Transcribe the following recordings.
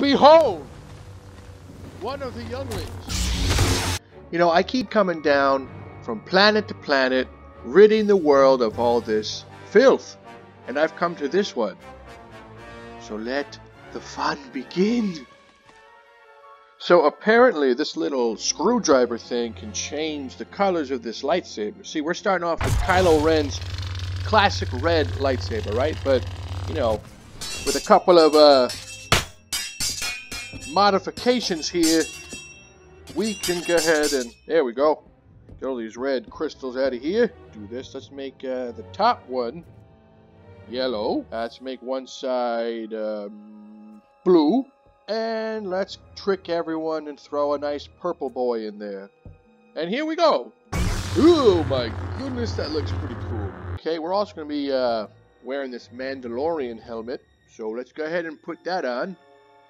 Behold! One of the younglings. You know, I keep coming down from planet to planet, ridding the world of all this filth. And I've come to this one. So let the fun begin. So apparently this little screwdriver thing can change the colors of this lightsaber. See, we're starting off with Kylo Ren's classic red lightsaber, right? But, you know, with a couple of uh, modifications here, we can go ahead and, there we go. Get all these red crystals out of here. Do this. Let's make uh, the top one yellow. Let's make one side um, blue. And let's trick everyone and throw a nice purple boy in there. And here we go. Oh my goodness, that looks pretty cool. Okay, we're also going to be uh, wearing this Mandalorian helmet. So let's go ahead and put that on.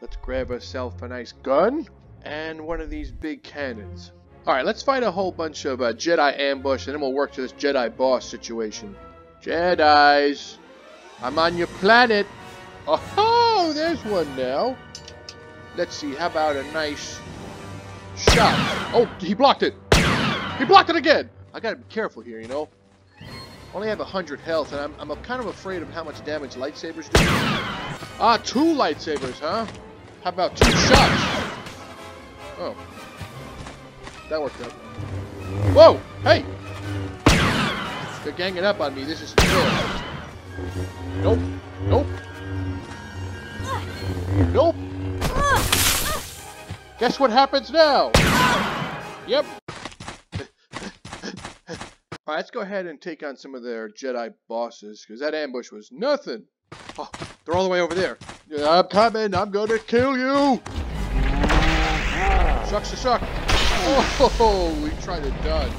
Let's grab ourselves a nice gun and one of these big cannons. Alright, let's fight a whole bunch of uh, Jedi ambush and then we'll work to this Jedi boss situation. Jedis, I'm on your planet. Oh, there's one now. Let's see, how about a nice shot? Oh, he blocked it. He blocked it again. I gotta be careful here, you know. Only have 100 health, and I'm, I'm kind of afraid of how much damage lightsabers do. Ah, two lightsabers, huh? How about two shots? Oh. That worked out. Whoa! Hey! They're ganging up on me. This is. Nope. Nope. Nope. Guess what happens now? Yep. Alright, let's go ahead and take on some of their Jedi bosses, because that ambush was nothing. Oh, they're all the way over there. I'm coming. I'm gonna kill you. Sucks to suck. Oh, we tried to dodge.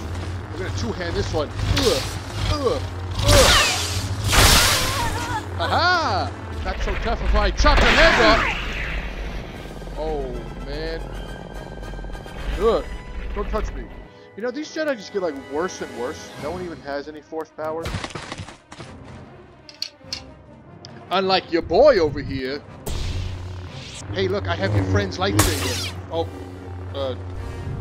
We're gonna two-hand this one. Ugh. Ugh. Ugh. Aha! Not so tough if I chop your head off. Oh, man. Ugh. Don't touch me. You know, these Jedi just get, like, worse and worse. No one even has any force power. Unlike your boy over here. Hey, look, I have your friend's lightsaber. Oh, uh,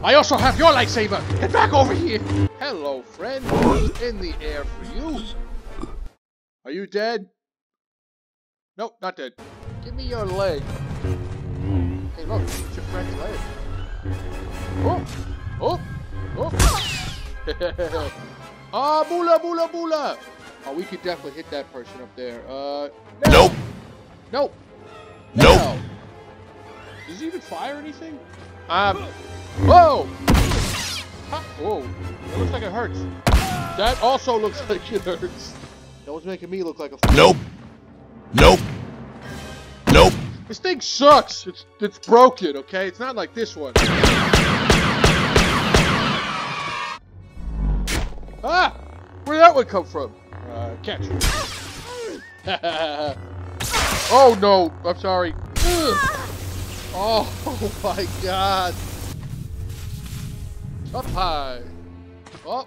I also have your lightsaber. Get back over here. Hello, friend. In the air for you. Are you dead? Nope, not dead. Give me your leg. Hey, look, it's your friend's leg. Oh, oh, oh. Ah, bula, bula, bula. Oh, we could definitely hit that person up there. Uh, no. Nope. Nope. Nope. No. Does he even fire anything? Um. Whoa! Ha- Whoa. It looks like it hurts. That also looks like it hurts. That was making me look like a. Nope. Nope. Nope. This thing sucks. It's it's broken, okay? It's not like this one. Ah! Where did that one come from? Uh, catch. oh no! I'm sorry. Oh my god! Up high. Oh.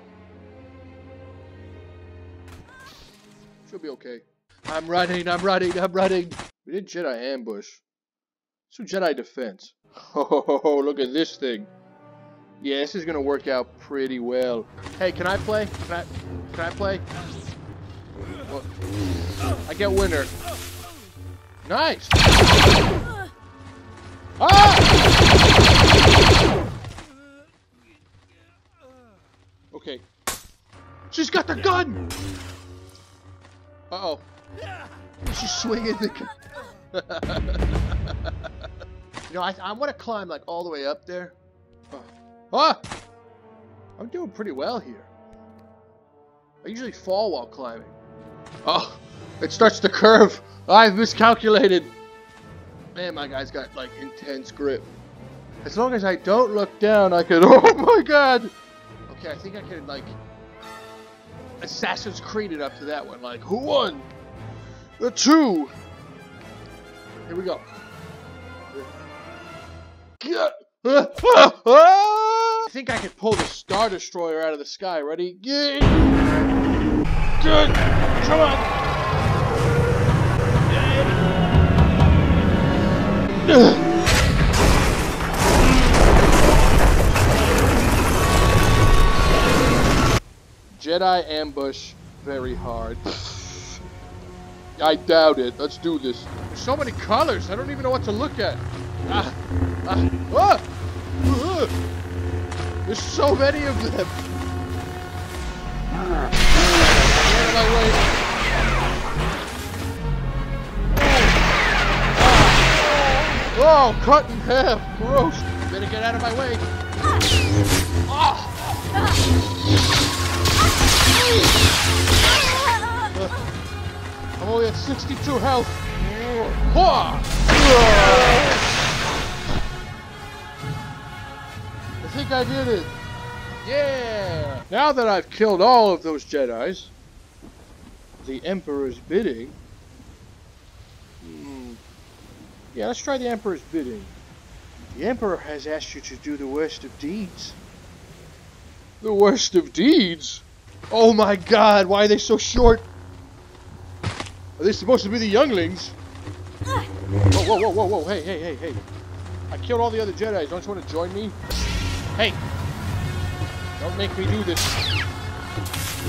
Should be okay. I'm running, I'm running, I'm running. We did Jedi ambush. So Jedi defense. Oh, look at this thing. Yeah, this is gonna work out pretty well. Hey, can I play? Can I, can I play? I get winner. Nice. Ah! Okay. She's got the gun! Uh-oh. She's swinging the gun. you know, I, I want to climb, like, all the way up there. Oh. Ah! I'm doing pretty well here. I usually fall while climbing. Oh, it starts to curve. I've miscalculated. Man, my guy's got, like, intense grip. As long as I don't look down, I can... Oh, my God! Okay, I think I can, like... Assassin's Creed it up to that one. Like, who won? The two! Here we go. I think I could pull the Star Destroyer out of the sky. Ready? Good. Come on. Jedi ambush very hard. I doubt it. Let's do this. There's so many colors. I don't even know what to look at. Ah, ah, ah, ah! There's so many of them. Of my way. Oh, cut in half. Gross. Better get out of my way. Ah. I'm only at 62 health. I think I did it. Yeah! Now that I've killed all of those Jedi's, the Emperor's bidding. Hmm. Yeah, let's try the Emperor's bidding. The Emperor has asked you to do the worst of deeds. The worst of deeds? Oh my god, why are they so short? Are they supposed to be the younglings? Whoa, whoa, whoa, whoa, whoa, hey, hey, hey, hey. I killed all the other Jedi's. Don't you want to join me? Hey! Don't make me do this.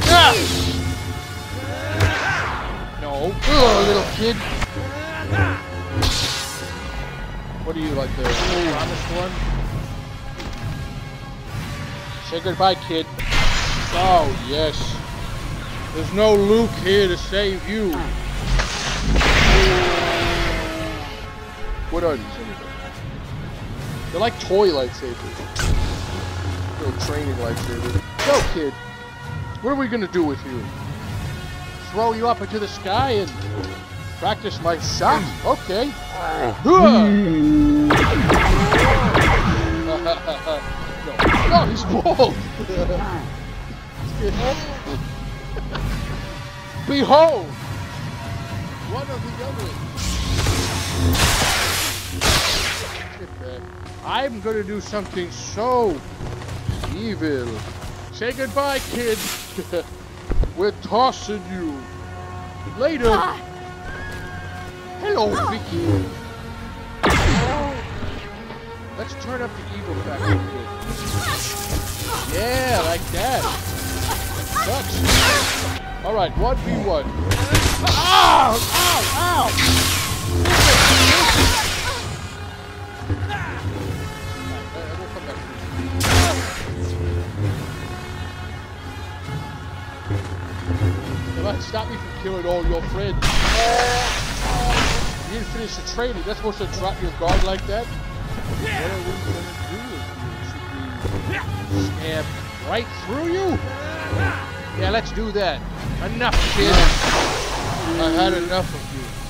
Ah! No. Little kid. What are you, like the promised one? Say goodbye, kid. Oh, yes. There's no Luke here to save you. What are these anyway? They're like toy lightsabers. Little training lightsabers. Go, kid. What are we gonna do with you? Throw you up into the sky and practice my shot? Okay. Oh. No. no, he's bald. Behold, one of the younglings. I'm gonna do something so evil. Say goodbye, kid. We're tossing you. Later. Ah. Hello, ah. Vicky. Let's turn up the evil factor a bit. Yeah, like that. Sucks. All right, 1v1. Ah! Ow! Ow! Ow! Stop me from killing all your friends. You didn't finish the training. That's supposed to drop your guard like that? Stab right through you? Yeah, let's do that. Enough, kid. I had enough of you.